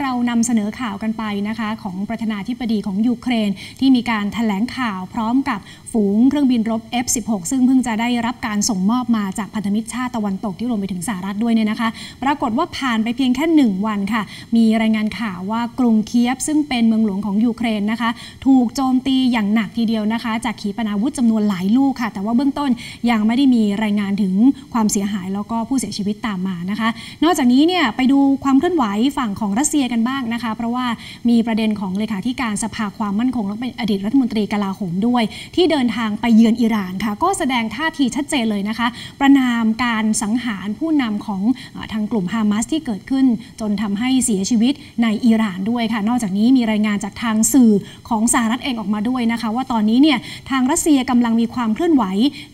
เรานำเสนอข่าวกันไปนะคะของประธานาธิบดีของยูเครน ที่มีการถแถลงข่าวพร้อมกับฝูงเครื่องบินรบ F16 ซึ่งเพิ่งจะได้รับการส่งมอบมาจากพันธมิตรชาติตะวันตกที่รวมไปถึงสหรัฐด้วยเนี่ยนะคะ ปรากฏว่าผ่านไปเพียงแค่หนึ่งวันค่ะ มีรายงานข่าวว่ากรุงเคียฟ ซึ่งเป็นเมืองหลวงของยูเครนนะคะ ถูกโจมตีอย่างหนักทีเดียวนะคะ จากขีปนาวุธจำนวนหลายลูกค่ะ แต่ว่าเบื้องต้นยังไม่ได้มีรายงานถึงความเสียหายแล้วก็ผู้เสียชีวิตตามมานะคะ นอกจากนี้เนี่ยไปดูความเคลื่อนไหวฝั่งของรัสเซียกันบ้างนะคะ เพราะว่ามีประเด็นของเลขาธิการสภาความมั่นคงและเป็นอดีตรัฐมนตรีกลาโหมด้วย ที่เดินทางไปเยือนอิหร่านค่ะ ก็แสดงท่าทีชัดเจนเลยนะคะ ประนามการสังหารผู้นำของทางกลุ่มฮามาสที่เกิดขึ้น จนทำให้เสียชีวิตในอิหร่านด้วยค่ะ นอกจากนี้มีรายงานจากทางสื่อของสหรัฐเองออกมาด้วยนะคะ ว่าตอนนี้เนี่ยทางรัสเซียกำลังมีความเคลื่อนไหว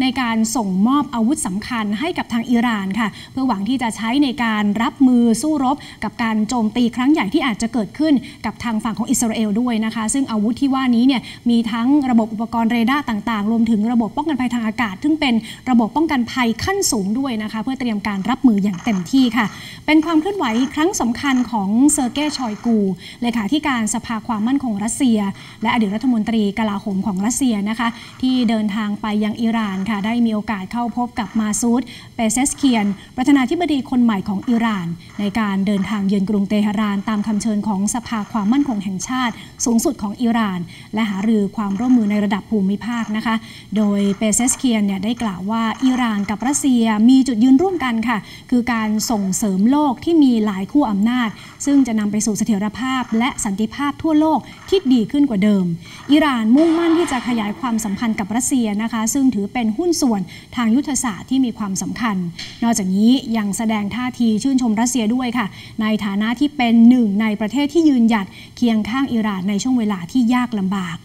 ในการส่งมอบอาวุธสำคัญให้กับทางอิหร่านค่ะ เพื่อหวังที่จะใช้ในการรับมือสู้รบกับการโจมตีครั้งใหญ่ที่อาจจะเกิดขึ้นกับทางฝั่งของอิสราเอลด้วยนะคะ ซึ่งอาวุธที่ว่านี้เนี่ยมีทั้งระบบอุปกรณ์เรดาร์ต่างๆ รวมถึงระบบป้องกันภัยทางอากาศ ซึ่งเป็นระบบป้องกันภัยขั้นสูงด้วยนะคะ เพื่อเตรียมการรับมืออย่างเต็มที่ค่ะ เป็นความเคลื่อนไหวครั้งสำคัญของเซอร์เกย์ชอยกูเลขาธิการสภาความมั่นคงรัสเซีย และอดีตรัฐมนตรีกลาโหมของรัสเซียนะคะ ที่เดินทางไปยังอิหร่านค่ะ ได้มีโอกาสเข้าพบกับมาซูดเปเซสเคียน ประธานาธิบดีคนใหม่ของอิหร่าน ในการเดินทางเยือนกรุงเตหะรานตามคำเชิญของสภาความมั่นคงแห่งชาติ สูงสุดของอิหร่าน และหารือความร่วมมือในระดับภูมิภาคนะคะ โดยเปเซสเคียนเนี่ยได้กล่าวว่าอิหร่านกับรัสเซียมีจุดยืนร่วมกันค่ะ คือการส่งเสริมโลกที่มีหลายขั้วอำนาจ ซึ่งจะนำไปสู่เสถียรภาพ และสันติภาพทั่วโลกที่ดีขึ้นกว่าเดิม อิหร่านมุ่งมั่นที่จะขยายความสัมพันธ์กับรัสเซียนะคะ ซึ่งถือเป็นหุ้นส่วนทางยุทธศาสตร์ที่มีความสำคัญ นอกจากนี้ยังแสดงท่าทีชื่นชมรัสเซียด้วยค่ะ ในฐานะที่เป็นหนึ่งึ่งในประเทศที่ยืนหยัดเคียงข้างอิหร่านในช่วงเวลาที่ยากลำบาก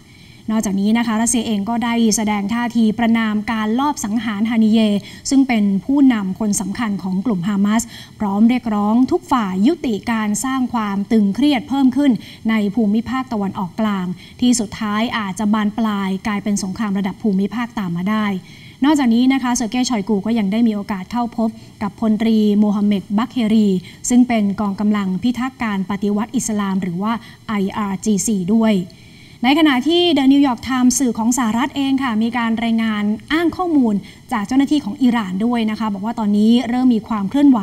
นอกจากนี้นะคะรัสเซียเองก็ได้แสดงท่าทีประนามการลอบสังหารฮานิเย ซึ่งเป็นผู้นำคนสำคัญของกลุ่มฮามาสพร้อมเรียกร้องทุกฝ่ายยุติการสร้างความตึงเครียดเพิ่มขึ้นในภูมิภาคตะวันออกกลาง ที่สุดท้ายอาจจะบานปลายกลายเป็นสงครามระดับภูมิภาคตามมาได้ นอกจากนี้นะคะเซอร์เกย์ชอยกูก็ยังได้มีโอกาสเข้าพบกับพลตรีโมฮัมเหม็ดบักเฮรี ซึ่งเป็นกองกำลังพิทักษ์การปฏิวัติอิสลาม หรือว่า IRGC ด้วย ในขณะที่เดอะนิวยอร์กไทม์สื่อของสหรัฐเองค่ะ มีการรายงานอ้างข้อมูลจากเจ้าหน้าที่ของอิหร่านด้วยนะคะ บอกว่าตอนนี้เริ่มมีความเคลื่อนไหว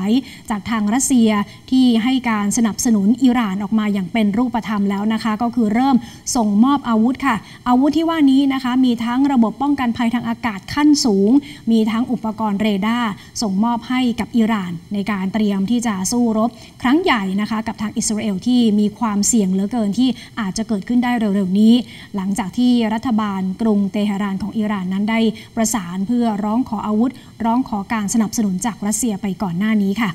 จากทางรัสเซียที่ให้การสนับสนุนอิหร่านออกมาอย่างเป็นรูปธรรมแล้วนะคะ ก็คือเริ่มส่งมอบอาวุธค่ะ อาวุธที่ว่านี้นะคะ มีทั้งระบบป้องกันภัยทางอากาศขั้นสูง มีทั้งอุปกรณ์เรดาร์ส่งมอบให้กับอิหร่าน ในการเตรียมที่จะสู้รบ ครั้งใหญ่นะคะ กับทางอิสราเอลที่มีความเสี่ยงเหลือเกินที่อาจจะเกิดขึ้นได้เร็วๆนี้หลังจากที่รัฐบาลกรุงเตหะรานของอิหร่านนั้นได้ประสานเพื่อร้องขออาวุธ ร้องขอการสนับสนุนจากรัสเซียไปก่อนหน้านี้ค่ะ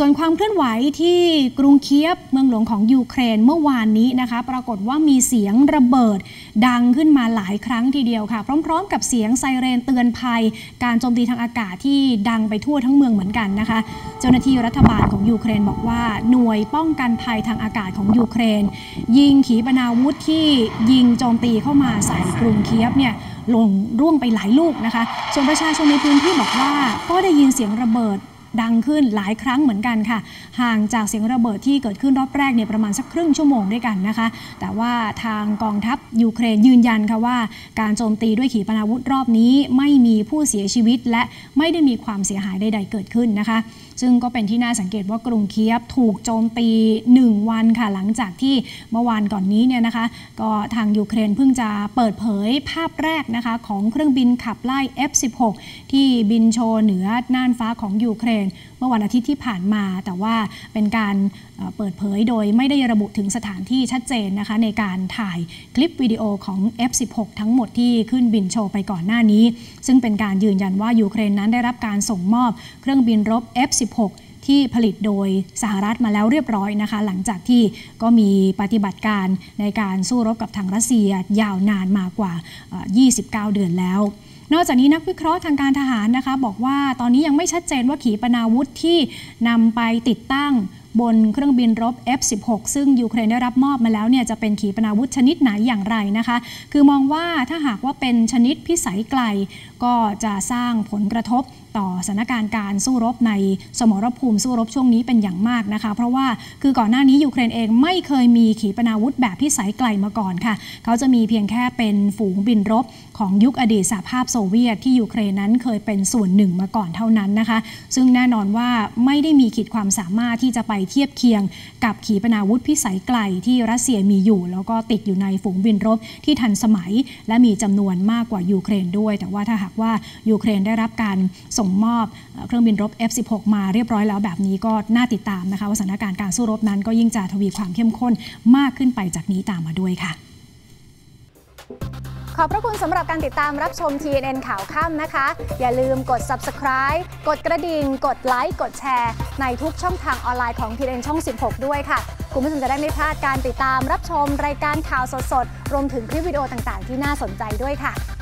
ส่วนความเคลื่อนไหวที่กรุงเคียบเมืองหลวงของยูเครนเมื่อวานนี้นะคะ ปรากฏว่ามีเสียงระเบิดดังขึ้นมาหลายครั้งทีเดียวค่ะ พร้อม ๆ กับเสียงไซเรนเตือนภัย การโจมตีทางอากาศที่ดังไปทั่วทั้งเมืองเหมือนกันนะคะ เจ้าหน้าที่รัฐบาลของยูเครนบอกว่าหน่วยป้องกันภัยทางอากาศของยูเครน ยิงขีปนาวุธที่ยิงโจมตีเข้ามาใส่กรุงเคียบเนี่ยลงร่วงไปหลายลูกนะคะส่วนประชาชนในพื้นที่บอกว่าก็ได้ยินเสียงระเบิด ดังขึ้นหลายครั้งเหมือนกันค่ะ ห่างจากเสียงระเบิดที่เกิดขึ้นรอบแรกเนี่ยประมาณสักครึ่งชั่วโมงด้วยกันนะคะ แต่ว่าทางกองทัพยูเครนยืนยันค่ะว่า การโจมตีด้วยขีปนาวุธรอบนี้ไม่มีผู้เสียชีวิต และไม่ได้มีความเสียหายใด ๆ เกิดขึ้นนะคะ ซึ่งก็เป็นที่น่าสังเกตว่ากรุงเคียบถูกโจมตี 1 วันค่ะหลังจากที่เมื่อวานก่อนนี้เนี่ยนะคะ ก็ทางยูเครนเพิ่งจะเปิดเผยภาพแรกนะคะของเครื่องบินขับไล่ F16 ที่บินโชว์เหนือน่านฟ้าของยูเครนเมื่อวันอาทิตย์ที่ผ่านมา แต่ว่าเป็นการเปิดเผยโดยไม่ได้ระบุถึงสถานที่ชัดเจนนะคะ ในการถ่ายคลิปวิดีโอของ F16 ทั้งหมดที่ขึ้นบินโชว์ไปก่อนหน้านี้ ซึ่งเป็นการยืนยันว่ายูเครนนั้นได้รับการส่งมอบเครื่องบินรบ F16 ที่ผลิตโดยสหรัฐมาแล้วเรียบร้อยนะคะ หลังจากที่ก็มีปฏิบัติการในการสู้รบกับทางรัสเซียยาวนานมากว่า 29 เดือนแล้ว นอกจากนี้นักวิเคราะห์ทางการทหารนะคะ บอกว่าตอนนี้ยังไม่ชัดเจนว่าขีปนาวุธที่นำไปติดตั้งบนเครื่องบินรบ F16 ซึ่งยูเครนได้รับมอบมาแล้วเนี่ยจะเป็นขีปนาวุธชนิดไหนอย่างไรนะคะ คือมองว่าถ้าหากว่าเป็นชนิดพิสัยไกล ก็จะสร้างผลกระทบ ต่อสถานการณ์การสู้รบในสมรภูมิสู้รบช่วงนี้เป็นอย่างมากนะคะ เพราะว่าคือก่อนหน้านี้ยูเครนเองไม่เคยมีขีปนาวุธแบบพิสัยไกลมาก่อนค่ะ เขาจะมีเพียงแค่เป็นฝูงบินรบของยุคอดีตสหภาพโซเวียตที่ยูเครนนั้นเคยเป็นส่วนหนึ่งมาก่อนเท่านั้นนะคะ ซึ่งแน่นอนว่าไม่ได้มีขีดความสามารถที่จะไปเทียบเคียง กับขีปนาวุธพิสัยไกลที่รัสเซียมีอยู่ แล้วก็ติดอยู่ในฝูงบินรบที่ทันสมัย และมีจำนวนมากกว่ายูเครนด้วย แต่ว่าถ้าหากว่ายูเครนได้รับการส่งมอบเอ่อเครื่องบินรบ F16 มาเรียบร้อยแล้วแบบนี้ก็น่าติดตามนะคะว่าสถานการณ์การสู้รบนั้นก็ยิ่งจะทวีความเข้มข้นมากขึ้นไปจากนี้ตามมาด้วยค่ะ ขอบพระคุณสำหรับการติดตามรับชม TNN ข่าวค่ำนะคะ อย่าลืมกด subscribe กดกระดิ่ง กดไลค์ กดแชร์ ในทุกช่องทางออนไลน์ของ TNN ช่อง 16 ด้วยค่ะคุณผู้ชมจะได้ไม่พลาดการติดตามรับชมรายการข่าวสดๆ รวมถึงคลิปวิดีโอต่างๆ ที่น่าสนใจด้วยค่ะ